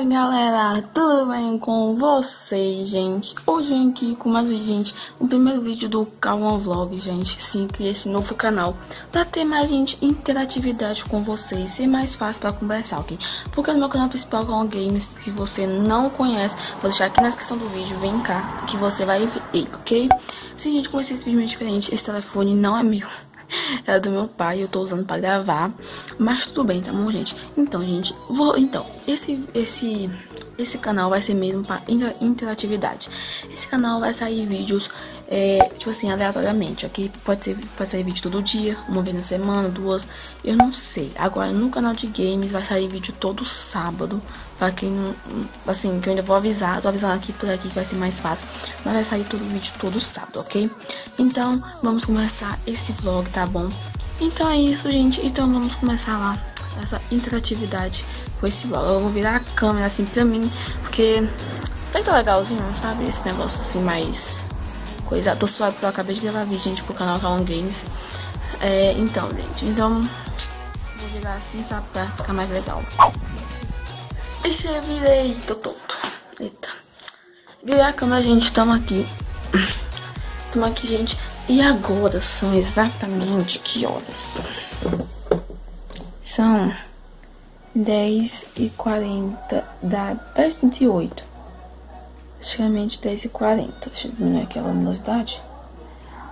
Oi galera, tudo bem com vocês, gente? Hoje eu aqui com mais um gente, o primeiro vídeo do Calma Vlog, gente, sim, criei esse novo canal Pra ter mais, gente, interatividade com vocês, ser mais fácil pra conversar, ok? Porque no meu canal principal, Calma Games, se você não conhece, vou deixar aqui na descrição do vídeo, vem cá, que você vai ver, ok? Sim, gente, como esse vídeo é diferente, esse telefone não é meu é do meu pai, eu tô usando pra gravar. Mas tudo bem, tá bom, gente? Então, gente, vou. Então, esse, esse, esse canal vai ser mesmo pra interatividade. Esse canal vai sair vídeos é, tipo assim, aleatoriamente. Aqui pode ser pode sair vídeo todo dia, uma vez na semana, duas, eu não sei. Agora no canal de games vai sair vídeo todo sábado. Pra quem não. Assim, que eu ainda vou avisar, tô avisando aqui por aqui que vai ser mais fácil. Mas vai sair todo vídeo todo sábado, ok? Então, vamos começar esse vlog, tá bom? Então é isso, gente. Então vamos começar lá essa interatividade com esse vlog. Eu vou virar a câmera assim pra mim, porque tá legalzinho, sabe? Esse negócio assim mais coisa. Tô suave porque eu acabei de gravar vídeo, gente, pro canal Calm Games. É, então, gente, então vou virar assim, sabe, pra ficar mais legal. Esse eu virei, tô tonto. Eita. Virei a câmera, gente, tamo aqui. Tamo aqui, gente. E agora são exatamente que horas? São 10 e 40 da 10 e 38 praticamente 10 e 40 Deixa eu diminuir aqui a luminosidade.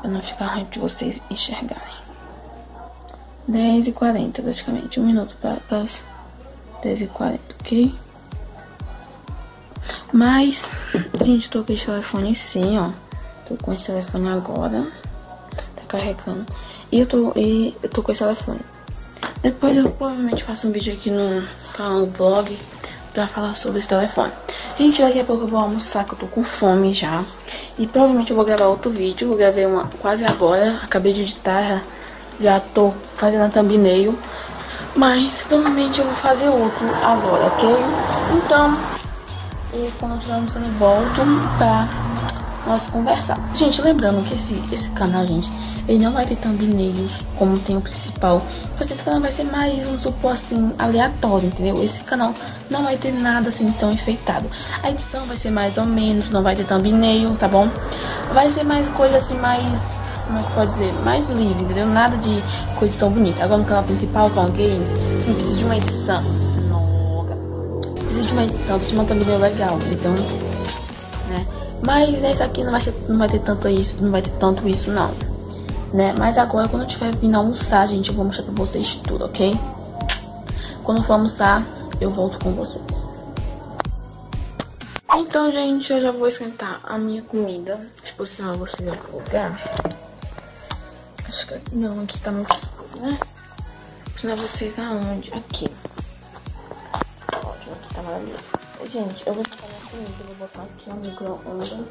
Pra não ficar ruim de vocês enxergarem. 10 e 40 praticamente. Um minuto para as 10 e 40 ok? Mas, gente, tô com esse telefone sim, ó. Tô com esse telefone agora. Tá carregando. E eu tô, e eu tô com esse telefone. Depois eu provavelmente faço um vídeo aqui no canal do blog pra falar sobre esse telefone. Gente, daqui a pouco eu vou almoçar, que eu tô com fome já. E provavelmente eu vou gravar outro vídeo. Eu gravei uma quase agora. Acabei de editar. Já tô fazendo a thumbnail. Mas provavelmente eu vou fazer outro agora, ok? Então, e quando eu estiver almoçando eu volto pra nós conversar. Gente, lembrando que esse, esse canal, gente ele não vai ter thumbnails como tem o principal. Mas esse canal vai ser mais, vamos supor assim, aleatório, entendeu? Esse canal não vai ter nada assim tão enfeitado. A edição vai ser mais ou menos, não vai ter thumbnail, tá bom? Vai ser mais coisa assim, mais, como é que pode dizer? Mais livre, entendeu? Nada de coisa tão bonita. Agora no canal principal, com games, não precisa de uma edição. Nossa. Precisa de uma edição, precisa de uma thumbnail legal, então, né? Mas esse aqui não vai, ser, não vai ter tanto isso, não vai ter tanto isso não né? Mas agora, quando eu tiver vindo almoçar, gente, eu vou mostrar pra vocês tudo, ok? Quando for almoçar, eu volto com vocês. Então, gente, eu já vou esquentar a minha comida. Tipo, senão vocês em outro lugar. Acho que não, aqui tá no né? Ensinar vocês aonde? Aqui. Ótimo, aqui tá maravilhoso. Gente, eu vou esquentar eu vou botar aqui no micro-ondas.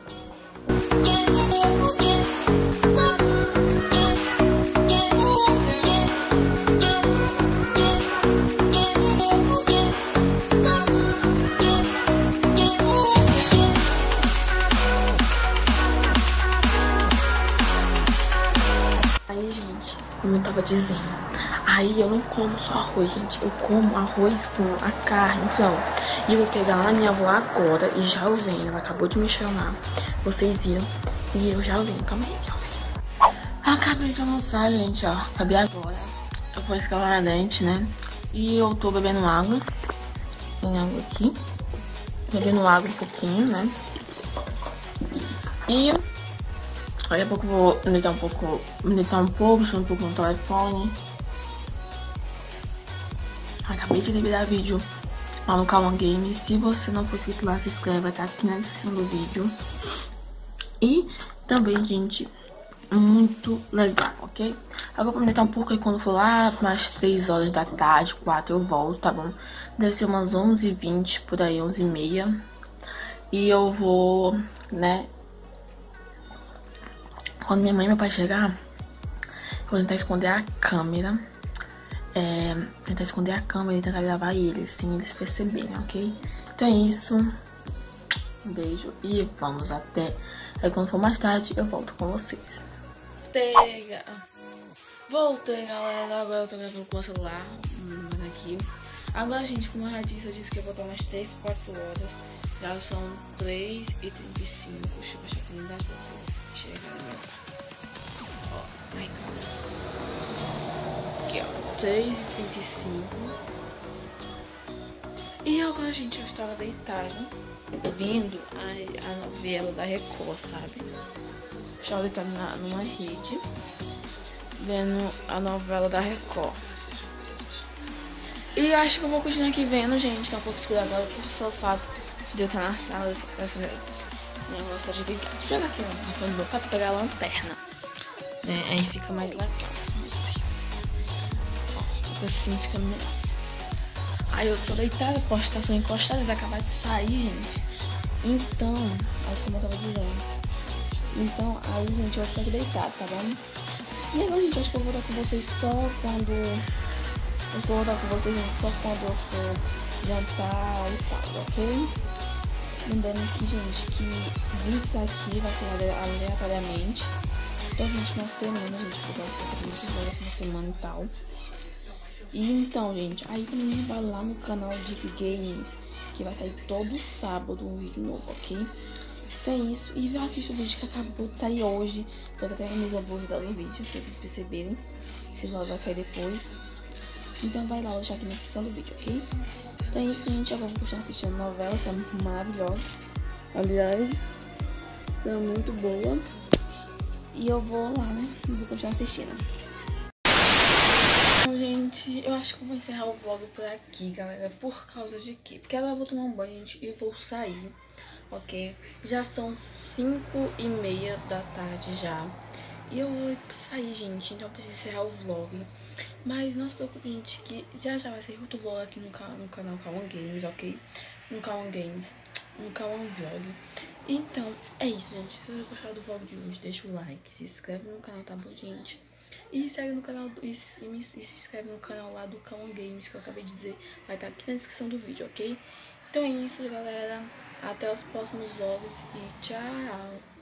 como eu tava dizendo. Aí eu não como só arroz, gente. Eu como arroz com a carne, então. E eu vou pegar lá minha avó agora e já venho. Ela acabou de me chamar. Vocês viram. E eu já venho. Calma aí, já venho. Acabei de almoçar, gente, ó. Acabei agora. Eu vou escalar a dente, né? E eu tô bebendo água. Tem água aqui. Bebendo água um pouquinho, né? E Daqui a pouco eu vou meditar um pouco, meditar um pouco, mexer um pouco no telefone. Acabei de liberar vídeo lá no Calma Game. Se você não for inscrito lá, se inscreve, vai estar aqui na descrição do vídeo. E também, gente, muito legal, ok? Agora vou meditar um pouco e quando for lá, mais 3 horas da tarde, 4 eu volto, tá bom? Deve ser umas 11h20, por aí, 11h30. E eu vou, né, quando minha mãe e meu pai chegar, vou tentar esconder a câmera. É, tentar esconder a câmera e tentar gravar eles, sem eles perceberem, ok? Então é isso. Um beijo e vamos até. Aí quando for mais tarde, eu volto com vocês. Voltei, voltei galera. Agora eu tô gravando com o celular. Aqui. Agora, gente, como eu já disse, eu disse que eu vou estar umas 3, 4 horas. Já são 3 e 35. Deixa eu baixar a qualidade pra vocês enxergarem 3h35. E agora, gente, eu estava deitado vendo a, a novela da Record, sabe? Eu estava deitado na, numa rede vendo a novela da Record. E acho que eu vou continuar aqui vendo, gente. Tá um pouco escuro agora pelo fato de eu estar na sala dessa negócio de ligar. Vou aqui ó, no meu pegar a lanterna. É, aí fica mais legal. Ó, assim fica melhor. Aí eu tô deitada, postação encostada, eles acabaram de sair, gente. Então, como eu tava dizendo. Então, aí, gente, eu vou ficar deitado, tá bom? E agora, gente, acho que eu vou estar com vocês só quando eu vou voltar com vocês gente, só quando eu for jantar e tal, ok? Lembrando que, gente, que vídeos aqui vai ser aleatoriamente. Provavelmente na semana, gente, porque eu gosto de vídeos vai ser na semana e tal. E então, gente, aí também vai lá no canal Dick Games, que vai sair todo sábado um vídeo novo, ok? Então é isso. E assista o vídeo que acabou de sair hoje. Tô até a mesma blusa do vídeo, se vocês perceberem. Esse vlog vai sair depois. Então vai lá, vou deixar aqui na descrição do vídeo, ok? Então é isso, gente. Agora vou continuar assistindo a novela, é maravilhosa. Aliás, é muito boa. E eu vou lá, né? Vou continuar assistindo. Então, gente, eu acho que eu vou encerrar o vlog por aqui, galera. Por causa de quê? Porque agora eu vou tomar um banho, gente, e vou sair, ok? Já são 5 e meia da tarde já. E eu vou sair, gente, então eu preciso encerrar o vlog. Mas não se preocupe, gente, que já já vai sair outro vlog aqui no, no canal Kawan Games, ok? No Kawan Games, no Kawan Vlog. Então, é isso, gente. Se vocês gostaram do vlog de hoje, deixa o like, se inscreve no canal, tá bom, gente? E segue no canal e, e, e se inscreve no canal lá do Kawan Games, que eu acabei de dizer. Vai estar tá aqui na descrição do vídeo, ok? Então é isso, galera. Até os próximos vlogs e tchau!